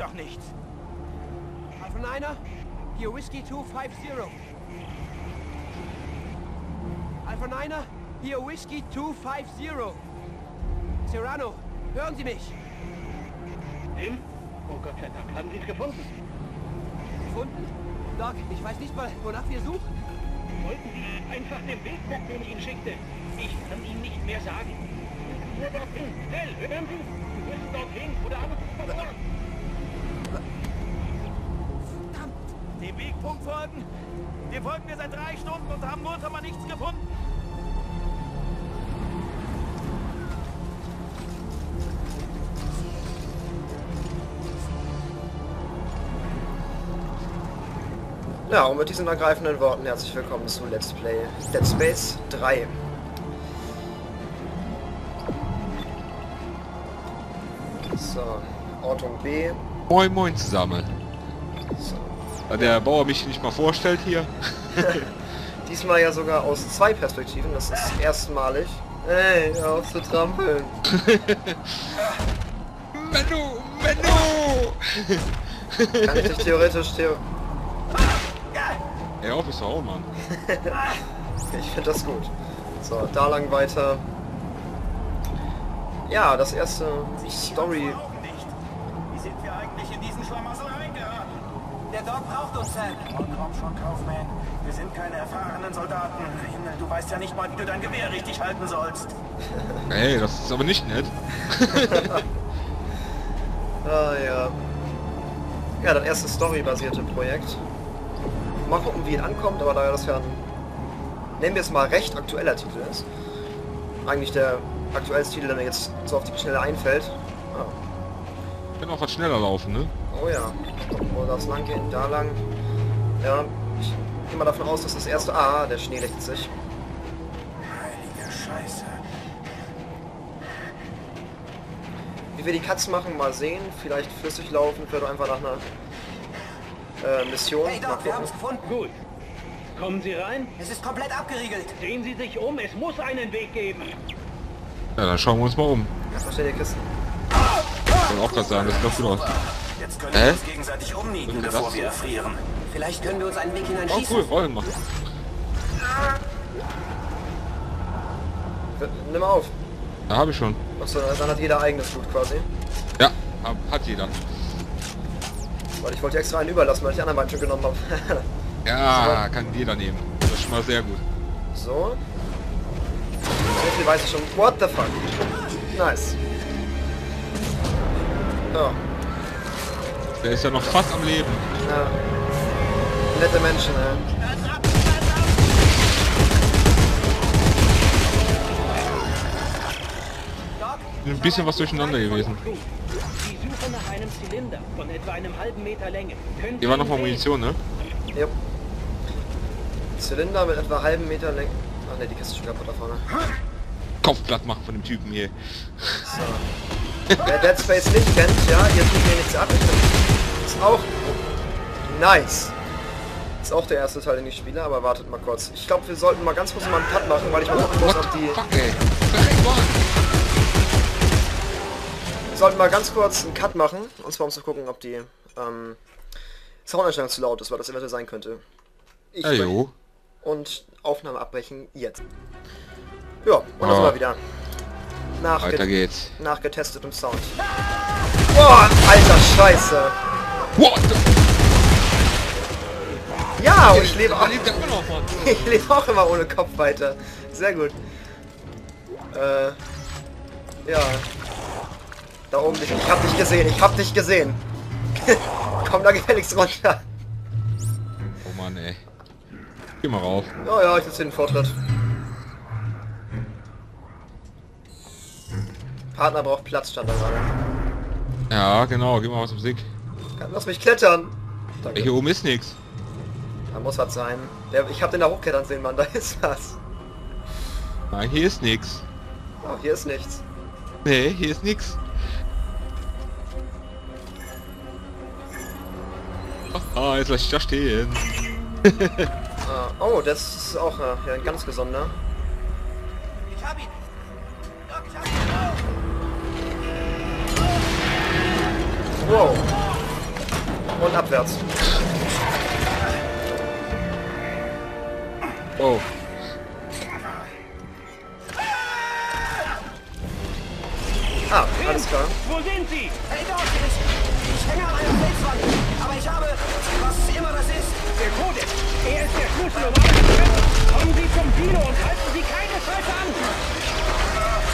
doch nichts. Alpha Niner, hier Whiskey 250. Alpha Niner, hier Whiskey 250. Serrano, hören Sie mich? Tim? Oh Gott sei Dank, haben Sie es gefunden? Gefunden? Doc, ich weiß nicht mal, wonach wir suchen. Wollten Sie einfach den Weg den ich Ihnen schickte? Ich kann Ihnen nicht mehr sagen. Nur dorthin. Schnell, hören Sie? Sie müssen dorthin oder alles ist verloren. Wegpunkt folgen. Dem folgen wir seit drei Stunden und haben Mortimer nichts gefunden. Ja, und mit diesen ergreifenden Worten herzlich willkommen zu Let's Play Dead Space 3. So, Ortung B. Moin Moin zusammen. So. Da der Bauer mich nicht mal vorstellt hier. Diesmal ja sogar aus zwei Perspektiven, das ist erstmalig. Ey, hör auf zu trampeln. Menno! Menno! Kann ich dich theoretisch theo Ey, auf ist auch, Mann. Ich finde das gut. So, da lang weiter. Ja, das erste Story. Auch nicht. Wie sind wir eigentlich in diesen Schlamassel reingeraten? Der Doc Oh, komm schon, Kaufman. Wir sind keine erfahrenen Soldaten. Himmel, du weißt ja nicht mal, wie du dein Gewehr richtig halten sollst. Ey, das ist aber nicht nett. Ah ja. Ja, das erste storybasierte Projekt. Mal gucken, wie es ankommt, aber da das ja ein, nennen wir es mal, recht aktueller Titel ist. Eigentlich der aktuellste Titel, der mir jetzt so auf die Schnelle einfällt. Ah. Kann auch was schneller laufen, ne? Oh ja. Wo das lang geht, da lang. Ja, ich gehe mal davon aus, dass das erste... Ah, der Schnee legt sich. Heilige Scheiße. Wie wir die Cuts machen, mal sehen. Vielleicht flüssig laufen, vielleicht einfach nach einer äh, Mission. Hey Doc, wir haben es gefunden. Gut. Kommen Sie rein. Es ist komplett abgeriegelt. Sehen Sie sich um. Es muss einen Weg geben. Ja, dann schauen wir uns mal um. Was stehen die Kisten? Ich wollte auch gerade sagen, das sieht gut aus. Jetzt können Hä? wir uns gegenseitig umnieten, bevor wir erfrieren. Vielleicht können wir uns einen Weg Oh hineinschießen. cool, Rollen machen. Nimm auf. Da habe ich schon. Achso, dann hat jeder eigenes Blut quasi. Ja, hab, hat jeder. Weil ich wollte extra einen überlassen, weil ich die anderen beiden schon genommen habe. Ja, kann jeder nehmen. Das ist schon mal sehr gut. so. So viel weiß ich schon. What the fuck? Nice. Ja. Der ist ja noch fast am Leben. ja. Nette Menschen, ey. Ein bisschen was durcheinander gewesen. Gut. Sie suchen nach einem Zylinder von etwa einem halben Meter Länge. Können Hier war Sie noch mal? Munition, ne? Jo. Zylinder mit etwa halben Meter Länge. Ach ne, die Kiste ist schon kaputt da vorne. Kopf platt machen von dem Typen hier. So. Wer Dead Space nicht kennt, ja, ihr tut mir nichts ab. Ich bin, ist auch nice. Ist auch der erste Teil, den ich spiele, aber wartet mal kurz. Ich glaube, wir sollten mal ganz kurz mal einen Cut machen, weil ich mal gucken muss, ob die... Wir sollten mal ganz kurz einen Cut machen, und zwar um zu gucken, ob die ähm, Soundeinstellung zu laut ist, weil das eventuell sein könnte. Ich jo. und Aufnahme abbrechen jetzt. Ja, und sind Ah. wir wieder. Nachge Weiter geht's. nachgetestetem Sound. Boah, alter Scheiße. What the... Ja, und ich lebe auch, ich lebe auch immer ohne Kopf weiter. Sehr gut. Äh, ja. Da oben, ich, ich hab dich gesehen, ich hab dich gesehen. Komm da gefälligst runter. Oh Mann, ey. Geh mal rauf. Ja, ja, ich erzähl den Vortritt. Partner braucht Platz, stand da gerade. Ja, genau. Geh mal aus dem Sick. Lass mich klettern. Danke. hier oben ist nix. Da muss was sein. Der, ich hab den da hochklettern sehen, Mann. Da ist was. Nein, hier ist nix. Oh, hier ist nichts. Nee, hier ist nix. Ah, jetzt lass ich da stehen. Ah, oh, das ist auch äh, ja, ein ganz gesunder. ich hab ihn. Doc, ich hab ihn. Wow. Und abwärts. Oh. Ah, alles klar. Wo sind Sie? Hey Doc, ich, ich hänge an einer Felswand. Aber ich habe, was immer das ist. Der Kodex. Er ist der Schlüssel, um alles zu retten. Kommen Sie zum Dino und halten Sie keine Scheiße an.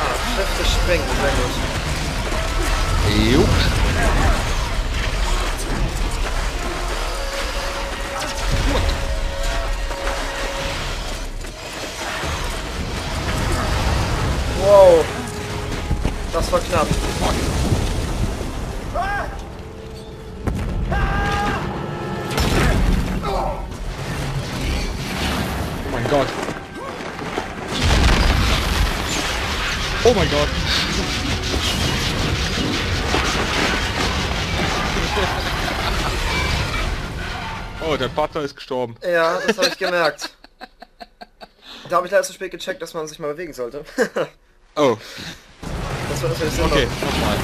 Ah, Schrifte springen, sehr gut. Jo. Wow. Das war knapp. Oh mein Gott. Oh mein Gott. Oh, der Butler ist gestorben. Ja, das habe ich gemerkt. Da habe ich leider zu spät gecheckt, dass man sich mal bewegen sollte. Oh, das war natürlich so okay, nochmal.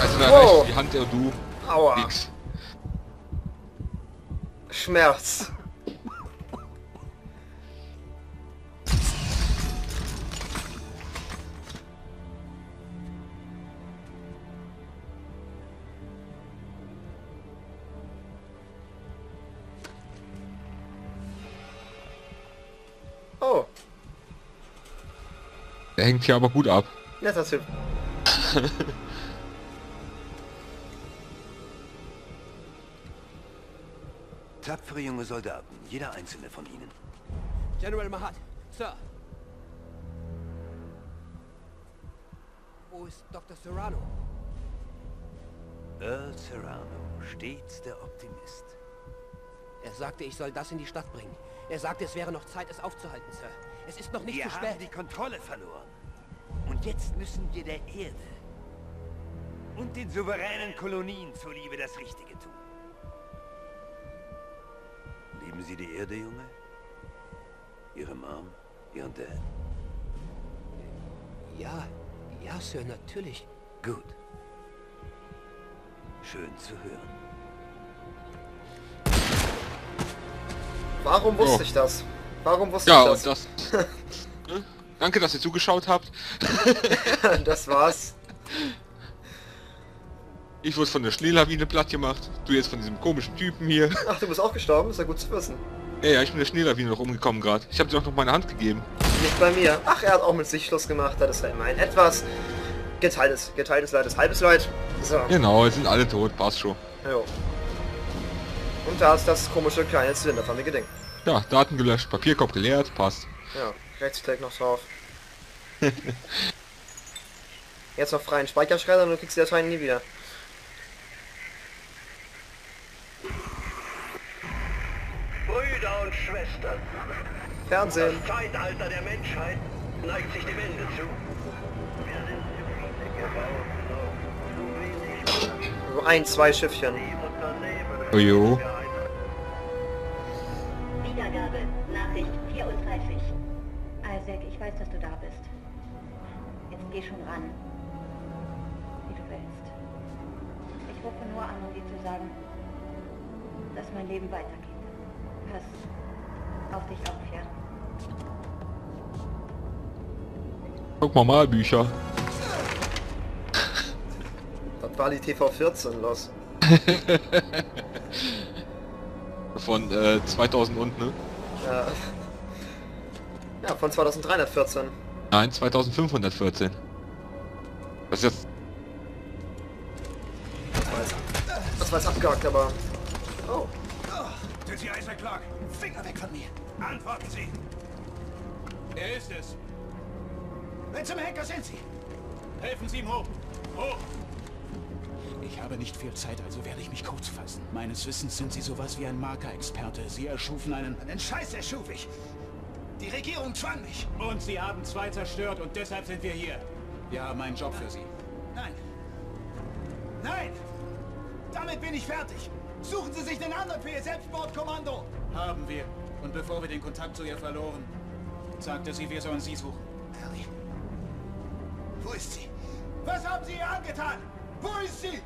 Also da Wow. reicht die Hand der du Aua. nix. Schmerz. Der hängt hier aber gut ab. netter Typ. Tapfere junge Soldaten, jeder einzelne von ihnen. General Mahat, Sir. Wo ist Dr. Serrano? Earl Serrano, stets der Optimist. Er sagte, ich soll das in die Stadt bringen. Er sagte, es wäre noch Zeit, es aufzuhalten, Sir. Es ist noch nicht Wir zu haben spät. die Kontrolle verloren. Und jetzt müssen wir der Erde und den souveränen Kolonien zuliebe das Richtige tun. Lieben Sie die Erde, Junge? Ihre Mom? Ihren Dad? Ja, ja, Sir, natürlich. Gut. Schön zu hören. Warum wusste Oh. ich das? Warum wusste Ja, ich und das... Ne? Danke, dass ihr zugeschaut habt. das? das war's. Ich wurde von der Schneelawine platt gemacht. Du jetzt von diesem komischen Typen hier. Ach, du bist auch gestorben? Ist ja gut zu wissen. Ja, ja, ich bin der Schneelawine noch umgekommen gerade. Ich habe dir auch noch meine Hand gegeben. Nicht bei mir. Ach, er hat auch mit sich Schluss gemacht. Das ist ja immer ein etwas geteiltes, geteiltes Leid ist halbes Leid. So. Genau, jetzt sind alle tot, passt schon. Jo. Und da ist das komische kleine zylinderförmige Ding. Ja, Daten gelöscht, Papierkorb geleert, passt. Ja, Rechtsklick noch drauf. Jetzt noch freien Speicherschredder und du kriegst die Dateien nie wieder. Brüder und Schwestern, Fernsehen. das Zeitalter der Menschheit neigt sich dem Ende zu. Wir sind zu viele gebaut, zu wenig So ein, zwei Schiffchen. Ojo. Wiedergabe, Nachricht 34. Isaac, ich weiß, dass du da bist. Jetzt geh schon ran. Wie du willst. Ich rufe nur an, um dir zu sagen, dass mein Leben weitergeht. Pass auf dich auf, ja? Guck mal mal, Bücher. Das war die TV14 los. Von äh, 2000 und, ne? Ja. ja, von 2314. Nein, 2514. Das ist jetzt... Das war jetzt, das war jetzt abgehakt, aber... Oh, Isaac Clark? Finger weg von mir. Antworten Sie. Er ist es. Wer zum Henker sind Sie? Helfen Sie ihm hoch. Hoch. Ich habe nicht viel Zeit, also werde ich mich kurz fassen. Meines Wissens sind Sie sowas wie ein Marker-Experte. Sie erschufen einen... Einen Scheiß erschuf ich. Die Regierung zwang mich. Und Sie haben zwei zerstört und deshalb sind wir hier. Wir haben einen Job für Sie. Nein. Nein. Damit bin ich fertig. Suchen Sie sich den anderen für Ihr Selbstmordkommando! Haben wir. Und bevor wir den Kontakt zu ihr verloren, sagte sie, wir sollen sie suchen. Ellie. Wo ist sie? Was haben Sie ihr angetan? Wo ist sie?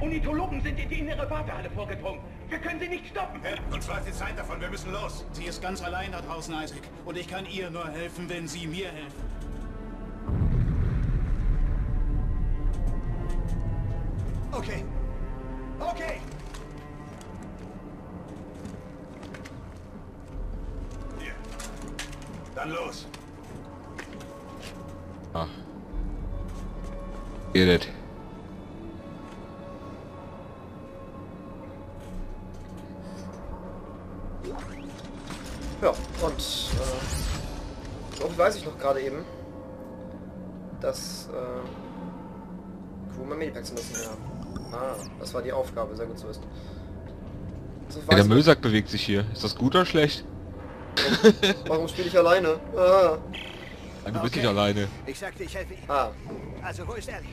Unitologen sind in die innere Wartehalle vorgedrungen. Wir können sie nicht stoppen. Uns läuft die Zeit davon, wir müssen los. Sie ist ganz allein da draußen, Isaac. Und ich kann ihr nur helfen, wenn Sie mir helfen. Get it. Ja, und äh, so viel weiß ich noch gerade eben, dass äh, mal Medipacks müssen, ja. Ah, das war die Aufgabe, sehr gut zu wissen. So Ja, der Müllsack bewegt sich hier. Ist das gut oder schlecht? Warum spiele ich alleine? Ah, Nein, du bist nicht alleine. Ich sagte, ich helfe Ihnen. ah, Also, wo ist Ellie?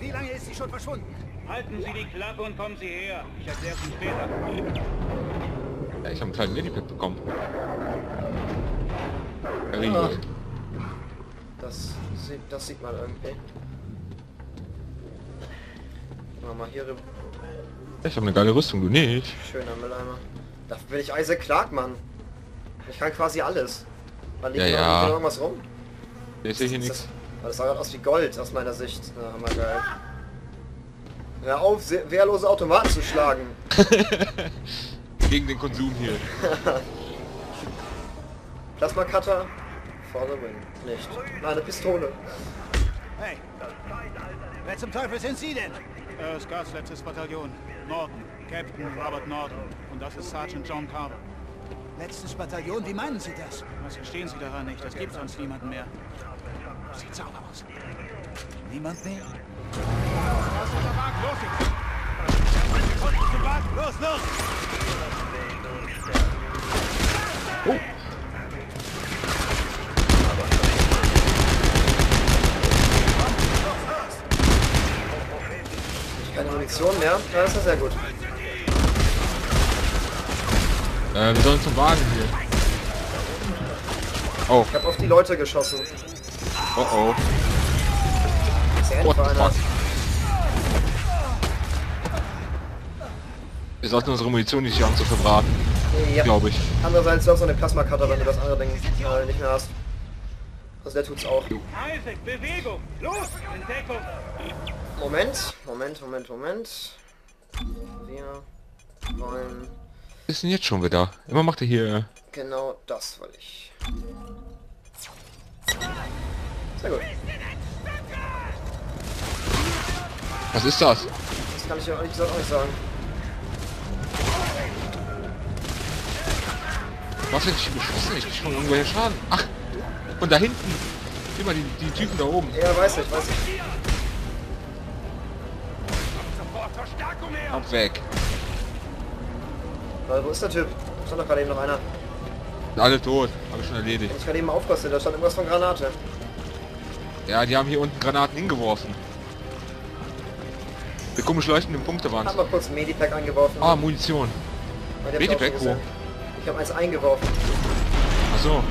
Wie lange ist sie schon verschwunden? Halten Sie die Klappe und kommen Sie her. Ich erkläre es Ihnen später. Ja, ich habe einen kleinen Medipack bekommen. Good. das, sieht, das sieht man irgendwie. Wir mal hier rüber. Ich habe eine geile Rüstung, du nicht. Schöner Mülleimer. Dafür bin ich Isaac Clark, Mann. Ich kann quasi alles. Man liegt Ja, noch- ja. irgendwas rum. Der ist hier Das, nichts. Das sah gerade aus wie Gold aus meiner Sicht. Ja, hammergeil. Hör auf, se- wehrlose Automaten zu schlagen. Gegen den Konsum hier. Plasma Cutter for the win. Nicht. Nein, eine Pistole. Hey! Wer zum Teufel sind Sie denn? Äh, Scars letztes Bataillon. Norden. Captain Robert Norden. Und das ist Sergeant John Carver. Letztes Bataillon, wie meinen Sie das? Was verstehen Sie daran nicht? Es gibt sonst niemanden mehr. Sieht sauber aus. Niemand mehr? Los, los! Keine Munition mehr. Ja, das ist ja sehr gut. Äh, wir sollen zum Wagen hier. Oh, Ich habe auf die Leute geschossen. Oh oh. What the fuck? Wir sollten unsere Munition nicht hier zu verbraten, Ja. glaube ich. Andererseits du hast noch eine Plasma Cutter, wenn du das andere Ding äh, nicht mehr hast. Also der tut's auch. Isaac, Bewegung! Los! In Deckung! Moment, Moment, Moment, Moment. Wir wollen Was ist denn jetzt schon wieder? Immer macht er hier... genau das will ich. Sehr gut. Was ist das? Das kann ich ja ehrlich gesagt auch nicht sagen. Was hätte ich beschossen? Ich krieg schon irgendwoher Schaden. Ach, und da hinten. Mal, die, die Typen da oben. Ja, weiß ich, weiß ich. Ab weg. Wo ist der Typ? Da stand doch gerade eben noch einer. Alle tot. Habe ich schon erledigt. Ich gerade eben aufkostet, da stand irgendwas von Granate. Ja, die haben hier unten Granaten hingeworfen. Der komisch leuchtenden Punkte Ich hab waren mal kurz ein Medipack eingeworfen. Ah, Munition. Die hab Medipack, gesehen. Ich habe eins eingeworfen. Ach so.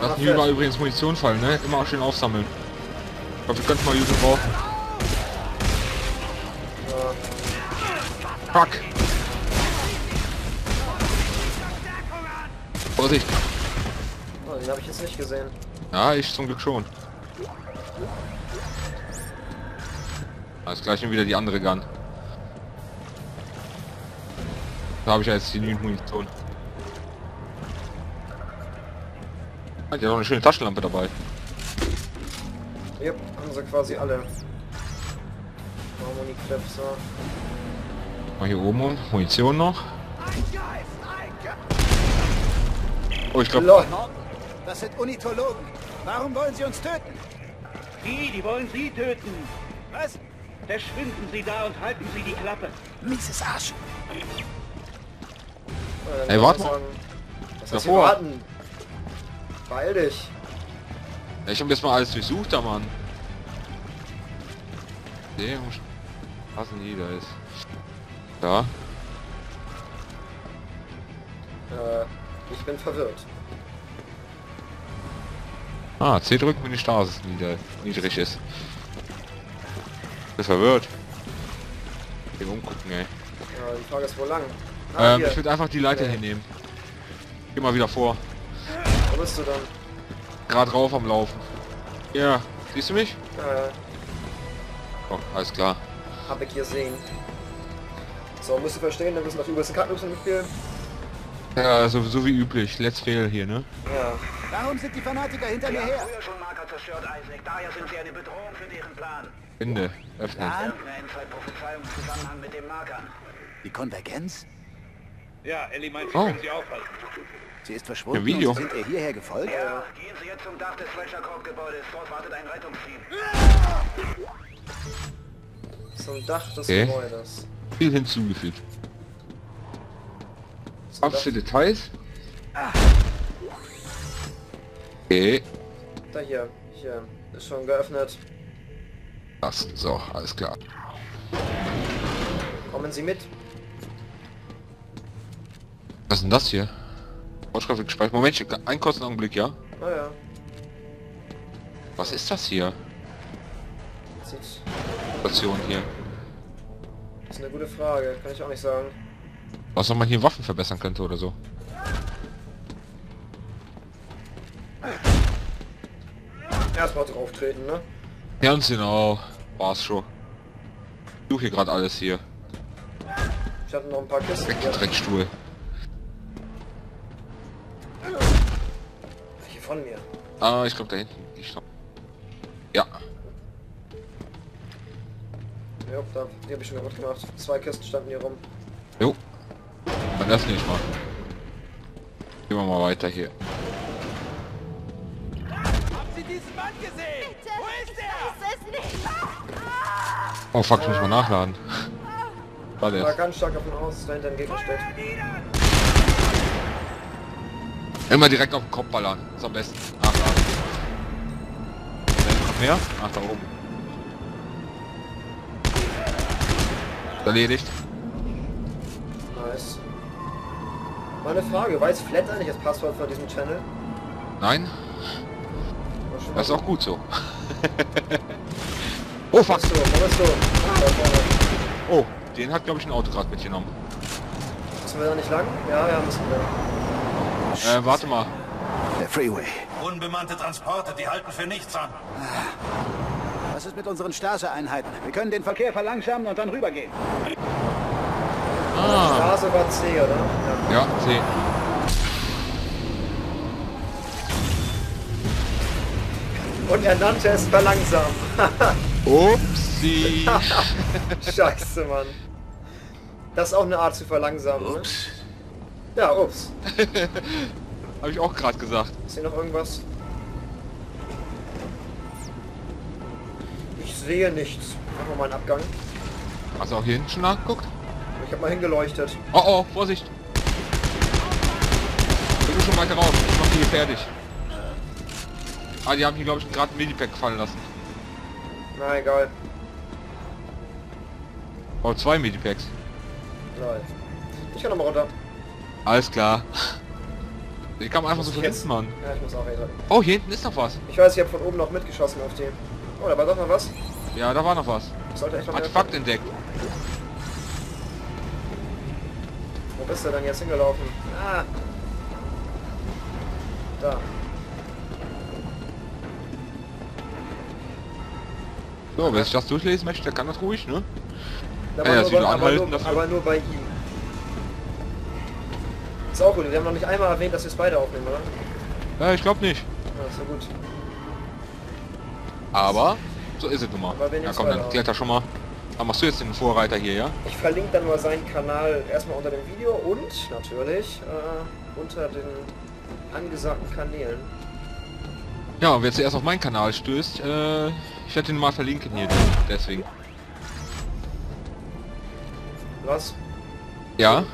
Lassen hier überall übrigens Munition fallen, ne? Immer auch schön aufsammeln. Ich glaube, wir könnten mal Juden brauchen. Fuck! Vorsicht! Oh, den habe ich jetzt nicht gesehen. Ja, ich zum Glück schon. Alles gleich schon wieder die andere Gun. Da habe ich ja jetzt die Munition. Ah, Die hat auch eine schöne Taschenlampe dabei. Yep, haben sie quasi alle. Harmoniekräfte. Mal hier oben und Munition noch. Oh, ich glaube. Das sind Unitologen. Warum wollen Sie uns töten? Die, die wollen Sie töten! Was? Verschwinden Sie da und halten Sie die Klappe! Mieses Arsch. dann Ey, warte mal. Was hier Davor. warten? Beeil dich. Ja, ich hab jetzt mal alles durchsucht da, Mann. Nee, muss passen die, da ist. Ja. Äh, ich bin verwirrt. Ah, C drücken, wenn die Stasis nieder, niedrig ist. Bist verwirrt. Hier umgucken, ey. Ja, die Frage ist, wo lang? Ah, Ähm, ich würde einfach die Leiter Nee. hinnehmen. Geh mal wieder vor. Wo bist du dann? Gerade rauf am Laufen. Ja, siehst du mich? Äh, Oh, alles klar. hab ich gesehen. So, musst du verstehen, wir müssen auf übelsten Kacklos im Spiel. Ja, so, so wie üblich. Let's fail hier, ne? Ja. Warum sind die Fanatiker hinter mir her? Früher schon Marker zerstört, Isaac. Daher sind sie eine Bedrohung für deren Plan. Finde. Öffnen. Irgendeine Endzeitprophezeiung im Zusammenhang mit den Markern. Die Konvergenz? Ja, Ellie meint, sie Oh. können sie aufhalten. Sie ist verschwunden Ein Video. sind ihr hierher gefolgt? Ja, gehen Sie jetzt zum Dach des Fletcher Corp Gebäudes. Dort wartet ein Rettungsteam. Zum Dach des Okay. Gebäudes. Viel hinzugefügt. Für Details? Okay. da hier. Hier. Ist schon geöffnet. Das, so, alles klar. Kommen Sie mit. Was ist denn das hier? Wortschriftlich gespeichert. Moment, einen kurzen Augenblick, ja? Naja. Was ist das hier? Sieht. Station hier. Ist eine gute Frage. Kann ich auch nicht sagen. Was, man hier Waffen verbessern könnte oder so? Erstmal drauf treten, ne? Ganz genau. War's schon. Ich suche hier gerade alles hier. Ich hatte noch ein paar Kisten. Weg Dreckstuhl. Hier von mir. Ah, ich glaube da hinten. Ich glaub. Ja. Ja, da, die habe ich schon kaputt gemacht. Zwei Kisten standen hier rum. Jo. Dann das nicht mal. Gehen wir mal weiter hier. Oh fuck, ich muss mal nachladen. War Ich war der. ganz stark davon aus, dass dahinter ein Gegner steckt. Immer direkt auf den Kopf ballern. Ist am besten. Nachladen. Noch mehr? Ach, da oben. Erledigt. Nice. Meine Frage, weiß Flat eigentlich das Passwort von diesem Channel? Nein, mal das ist auch gut so. oh fuck. Da vorne. Oh, den hat glaube ich ein Auto gerade mitgenommen. Müssen wir da nicht lang? Ja, ja, müssen wir. Äh, warte mal. Der Freeway. Unbemannte Transporte, die halten für nichts an. Was ist mit unseren Stase-Einheiten? Wir können den Verkehr verlangsamen und dann rübergehen. Ah, Straße war C, oder? Ja. ja, C. Und er nannte es verlangsam. Upsi. Scheiße, Mann. Das ist auch eine Art zu verlangsamen, ne? Ups. Ja, ups. Habe ich auch gerade gesagt. Ist hier noch irgendwas? Sehe nichts. Machen wir mal einen Abgang. Hast du auch hier hinten schon nachgeguckt? Ich habe mal hingeleuchtet. Oh oh, Vorsicht. Ich bin schon weiter raus. Ich mach die hier fertig. Ah, die haben hier glaube ich gerade ein Medipack fallen lassen. Na egal. Oh, zwei Medipacks. Lol. Ich kann noch mal runter. Alles klar. Ich kam einfach so von hinten, Mann. Ja, ich muss auch weiter. Oh, hier hinten ist noch was. Ich weiß, ich habe von oben noch mitgeschossen auf den. Oh, da war doch noch was. Ja, da war noch was. Ich sollte echt noch mehr... Artefakt entdeckt. Wo bist du denn jetzt hingelaufen? Ah. Da. So, wer sich das durchlesen möchte, der kann das ruhig, ne? Da Ja, ja, nur sie nur bei, aber, anhalten nur, dafür. aber nur bei ihm. Ist auch gut. Wir haben noch nicht einmal erwähnt, dass wir es beide aufnehmen, oder? Ja, ich glaube nicht. Ja, ist ja gut. Aber so ist es nun mal. Aber Ja komm, dann kletter schon mal. Dann machst du jetzt den Vorreiter hier, ja? Ich verlinke dann nur seinen Kanal erstmal unter dem Video und natürlich äh, unter den angesagten Kanälen. Ja, und wer zuerst auf meinen Kanal stößt, äh, ich werde ihn mal verlinken hier, deswegen. Was? Ja?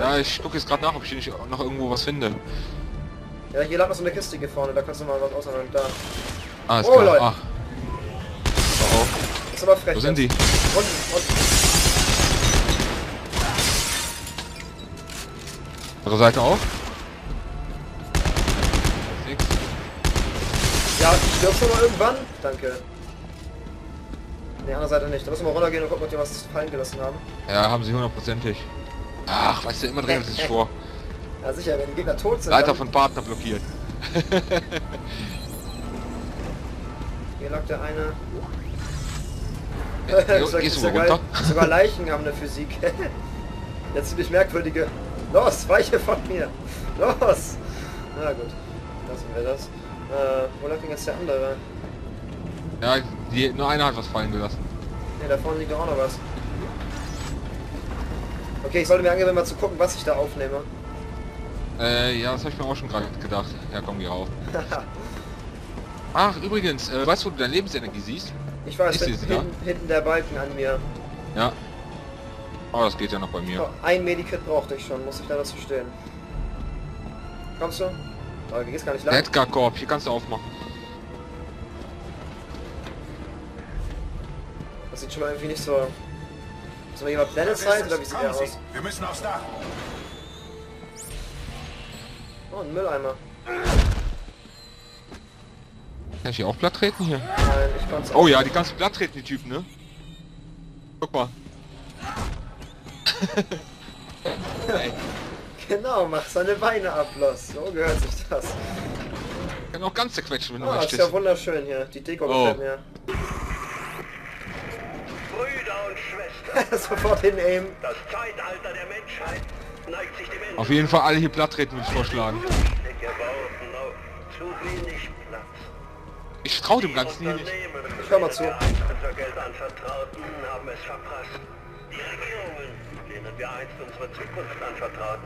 Ja, ich gucke jetzt gerade nach, ob ich nicht noch irgendwo was finde. Ja, hier lag noch so eine Kiste hier vorne, da kannst du mal was ausnehmen. Da. Alles Oh, klar. Leute. Ach. Das ist aber frech. Wo sind die? Unten, unten. Andere Seite auch? Nix. Ja, stirbst du mal irgendwann? Danke. Ne, andere Seite nicht. Da müssen wir runtergehen und gucken, ob die was fallen gelassen haben. Ja, haben sie hundertprozentig. Ach, weißt du, immer drehen sie sich vor. Ja, sicher, wenn die Gegner tot sind. Leiter von Partner blockiert. Hier lag der eine. Ja, ist gehst du ja geil. runter? Sogar Leichen haben eine Physik. Jetzt ziemlich merkwürdige. Los, weiche von mir. Los. Na gut, lassen wir das. Äh, wo lag denn jetzt der andere? Ja, die, nur einer hat was fallen gelassen. Ne, da vorne liegt doch auch noch was. Okay, ich sollte mir angewöhnen, mal zu gucken, was ich da aufnehme. Äh, ja, das habe ich mir auch schon gerade gedacht. Ja, komm, geh rauf. Ach, übrigens, äh, weißt du, wo du deine Lebensenergie siehst? Ich weiß, hinten, hinten, der Balken an mir. Ja. Oh, das geht ja noch bei mir. Oh, ein Medikit brauchte ich schon, muss ich da dazu stehen. Kommst du? Aber du gehst gar nicht lang. Edgar Korb, hier kannst du aufmachen. Das sieht schon mal irgendwie nicht so... Ist mal jemand Planet Size oder wie sieht der aus? wir müssen aufs Dach. Oh, ein Mülleimer. Kann ich hier auch platt treten hier? Nein, ich Oh ja, die kannst du platt treten, die Typen, ne? Guck mal. Genau, mach seine Beine ab, los. So gehört sich das. Kann auch ganz zerquetschen, wenn du Ah, ist ja wunderschön hier. Die Deko Oh. gefällt mir. Brüder und Schwestern, Sofort hin aimen. das Zeitalter der Menschheit neigt sich dem Ende. Auf jeden Fall alle hier platt treten, würde ich vorschlagen. Ich trau dem Ganzen hier nicht. Ich hör mal zu.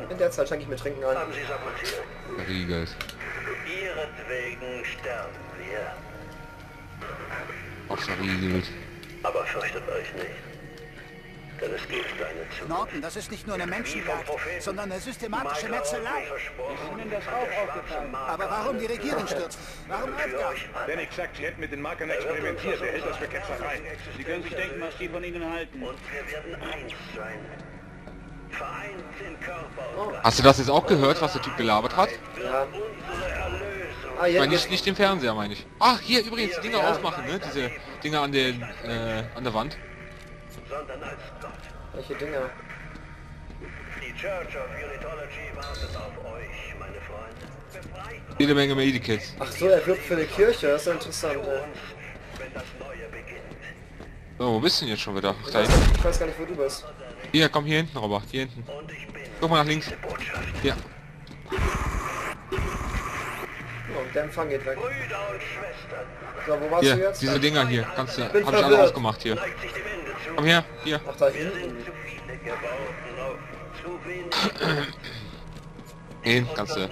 In der Zeit schenke ich mir Trinken ein. haben sie sabotiert. Verriegelt. Ihretwegen sterben wir. Auch verriegelt. Aber fürchtet euch nicht. Denn es gibt eine Zukunft. Norton, das ist nicht nur eine Menschenjagd, sondern eine systematische Metzelei. Ist Ihnen das auch aufgefallen? Aber warum die Regierung stürzen? Warum Edgar? Dennick sagt, Sie hätten mit den Markern experimentiert. Er hält das für Ketzerei. Sie können sich denken, was die von Ihnen halten. Und wir werden eins sein. Hast du das jetzt auch gehört, was der Typ gelabert hat? Ja. Ich meine, nicht, nicht den Fernseher, meine ich. Ach, hier übrigens, die Dinger Ja. aufmachen, ne? Diese Dinger an, den, äh, an der Wand. Sondern als Gott. welche Dinger? Die Church of Unitology wartet auf euch, meine Freunde. Befreit Jede Menge Medikits. Ach so, er wirbt für eine Kirche, das ist ja interessant. Ey. So, wo bist du denn jetzt schon wieder? Ach, Ich da weiß, hinten. gar nicht, ich weiß gar nicht, wo du bist. Hier, komm hier hinten, Robert. Hier hinten. Und ich bin Guck mal nach links. Hier. Oh, der Empfang geht weg. So, wo warst du Hier, jetzt? diese Dinger hier. Kannst du, hab ich alle verwirrt. aufgemacht hier. Komm her, hier. Ach, da hinten. Hin, kannst du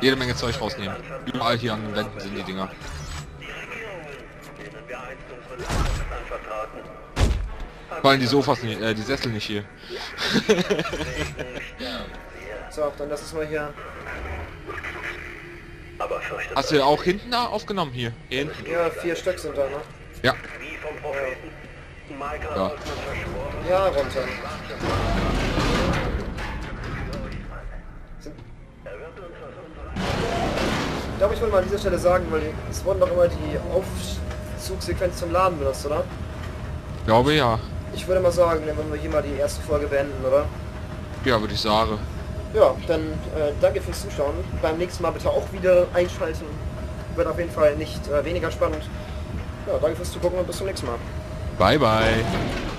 jede Menge Zeug rausnehmen. Überall hier an den Wänden sind die Dinger. Vor allem die Sofas nicht, äh, die Sessel nicht hier. So, dann lass uns mal hier. Hast du auch hinten da aufgenommen hier? Hier hinten. Ja, vier Stück sind da, ne? Ja. Ja. Ja, runter. Ich glaube, ich will mal an dieser Stelle sagen, weil es wurden doch immer die Aufzugsequenz zum Laden benutzt, oder? Glaube ja. Ich würde mal sagen, dann wollen wir hier mal die erste Folge beenden, oder? Ja, würde ich sagen. Ja, dann äh, danke fürs Zuschauen. Beim nächsten Mal bitte auch wieder einschalten. Wird auf jeden Fall nicht äh, weniger spannend. Ja, danke fürs Zugucken und bis zum nächsten Mal. Bye, bye.